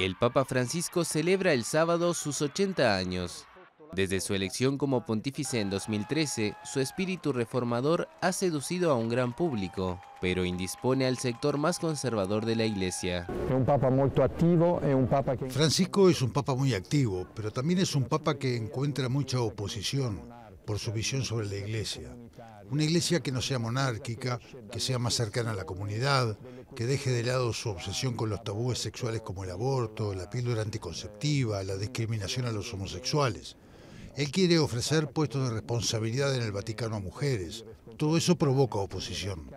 El Papa Francisco celebra el sábado sus 80 años. Desde su elección como pontífice en 2013, su espíritu reformador ha seducido a un gran público, pero indispone al sector más conservador de la Iglesia. un papa muy activo, un papa Francisco es un papa muy activo, pero también es un papa que encuentra mucha oposición por su visión sobre la Iglesia. Una iglesia que no sea monárquica, que sea más cercana a la comunidad, que deje de lado su obsesión con los tabúes sexuales como el aborto, la píldora anticonceptiva, la discriminación a los homosexuales. Él quiere ofrecer puestos de responsabilidad en el Vaticano a mujeres. Todo eso provoca oposición.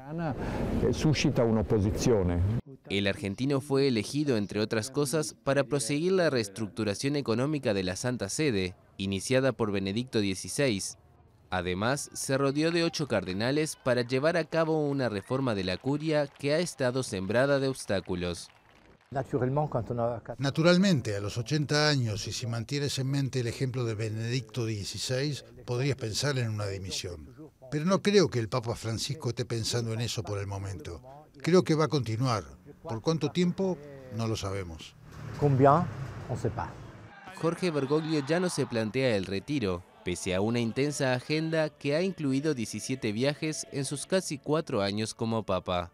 Suscita una oposición. El argentino fue elegido, entre otras cosas, para proseguir la reestructuración económica de la Santa Sede, iniciada por Benedicto XVI, Además, se rodeó de ocho cardenales para llevar a cabo una reforma de la curia que ha estado sembrada de obstáculos. Naturalmente, a los 80 años y si mantienes en mente el ejemplo de Benedicto XVI, podrías pensar en una dimisión. Pero no creo que el Papa Francisco esté pensando en eso por el momento. Creo que va a continuar. ¿Por cuánto tiempo? No lo sabemos. Jorge Bergoglio ya no se plantea el retiro, pese a una intensa agenda que ha incluido 17 viajes en sus casi cuatro años como papa.